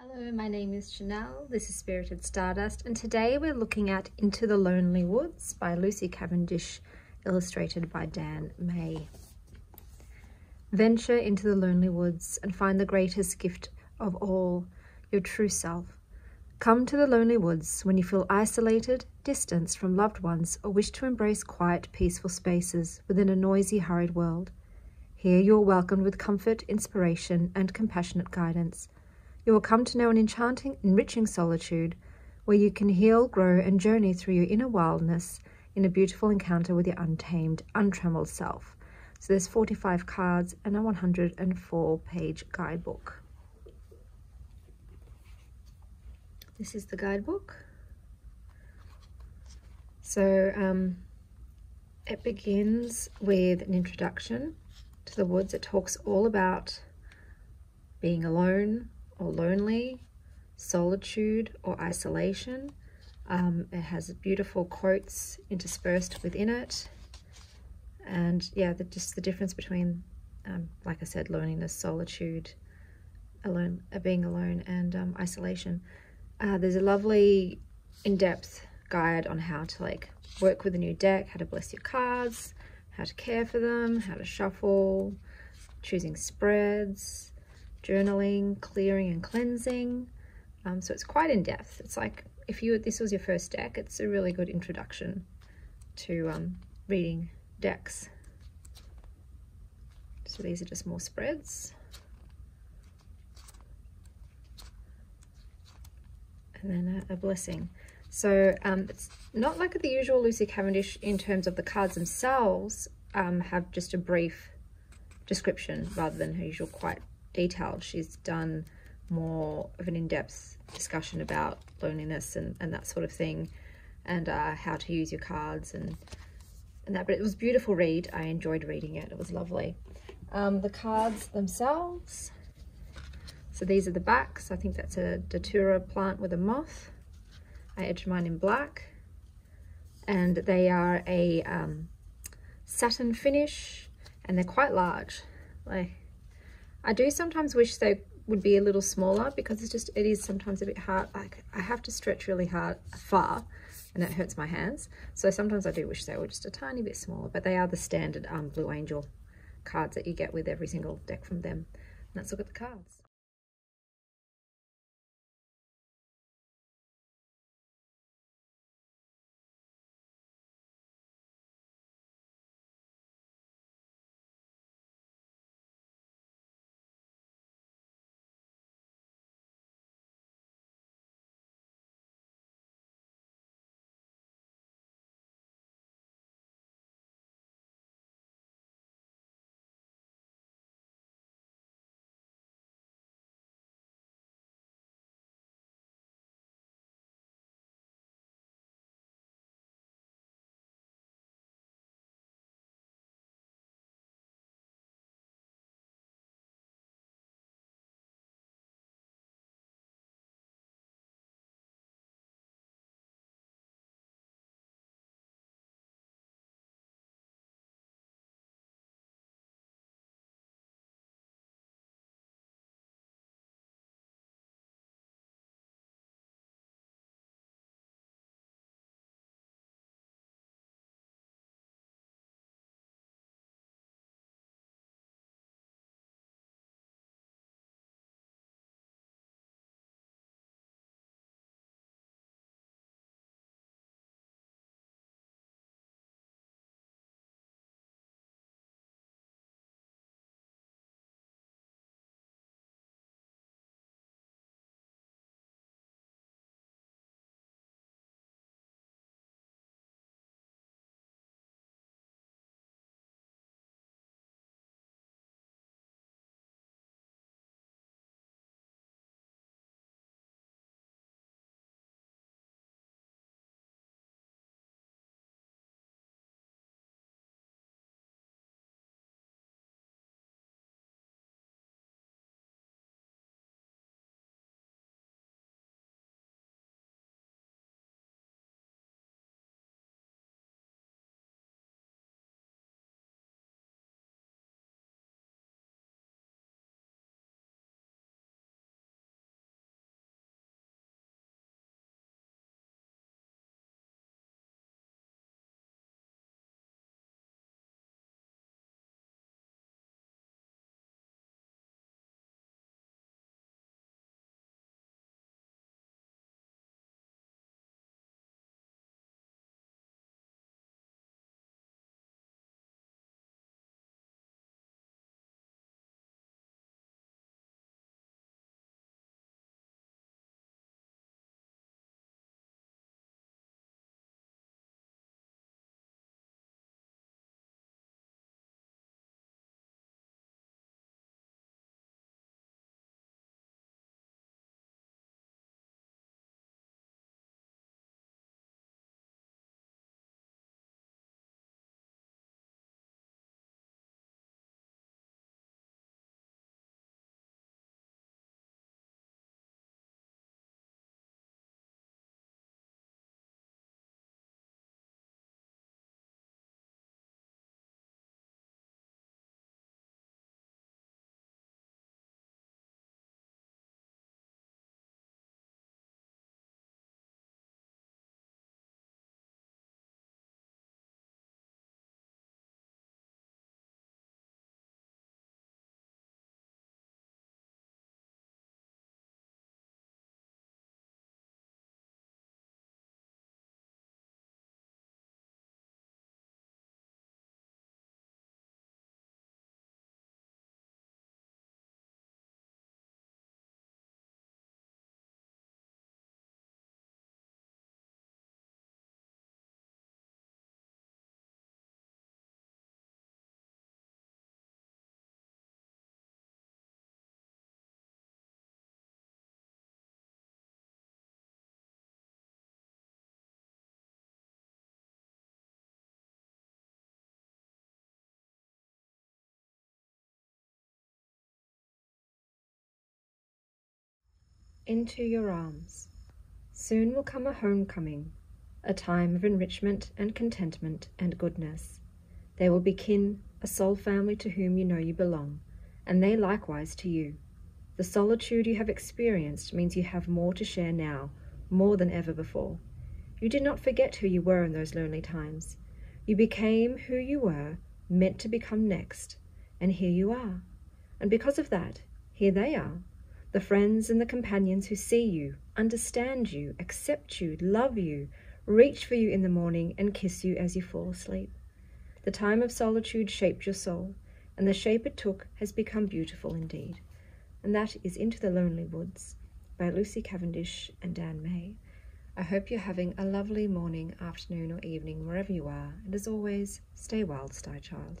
Hello, my name is Chanel. This is Spirited Stardust, and today we're looking at Into the Lonely Woods by Lucy Cavendish, illustrated by Dan May. Venture into the lonely woods and find the greatest gift of all, your true self. Come to the lonely woods when you feel isolated, distanced from loved ones, or wish to embrace quiet, peaceful spaces within a noisy, hurried world. Here you are welcomed with comfort, inspiration, and compassionate guidance. You will come to know an enchanting, enriching solitude where you can heal, grow, and journey through your inner wildness in a beautiful encounter with your untamed, untrammeled self. So there's 45 cards and a 104 page guidebook. This is the guidebook. So um, it begins with an introduction to the woods. It talks all about being alone or lonely, solitude or isolation. Um, it has beautiful quotes interspersed within it. And yeah, the, just the difference between, um, like I said, loneliness, solitude, alone, uh, being alone, and um, isolation. Uh, there's a lovely in-depth guide on how to like work with a new deck, how to bless your cards, how to care for them, how to shuffle, choosing spreads, journaling, clearing and cleansing. Um, so it's quite in-depth. It's like if you this was your first deck, it's a really good introduction to um, reading decks. So these are just more spreads. And then a, a blessing. So um, it's not like the usual Lucy Cavendish in terms of the cards themselves um, have just a brief description rather than her usual quite detailed. She's done more of an in-depth discussion about loneliness and, and that sort of thing and uh, how to use your cards and, and that. But it was beautiful read. I enjoyed reading it. It was lovely. Um, the cards themselves. So these are the backs. I think that's a datura plant with a moth. I edged mine in black. And they are a um, satin finish and they're quite large. Like, I do sometimes wish they would be a little smaller because it's just, it is sometimes a bit hard. Like I have to stretch really hard, far, and it hurts my hands. So sometimes I do wish they were just a tiny bit smaller, but they are the standard um, Blue Angel cards that you get with every single deck from them. Let's look at the cards. Into your arms. Soon will come a homecoming, a time of enrichment and contentment and goodness. There will be kin, a soul family to whom you know you belong, and they likewise to you. The solitude you have experienced means you have more to share now, more than ever before. You did not forget who you were in those lonely times. You became who you were, meant to become next, and here you are. And because of that, here they are, the friends and the companions who see you, understand you, accept you, love you, reach for you in the morning, and kiss you as you fall asleep. The time of solitude shaped your soul, and the shape it took has become beautiful indeed and that is Into the Lonely Woods by Lucy Cavendish and Dan May. I hope you're having a lovely morning, afternoon, or evening wherever you are, and as always, stay wild, star child.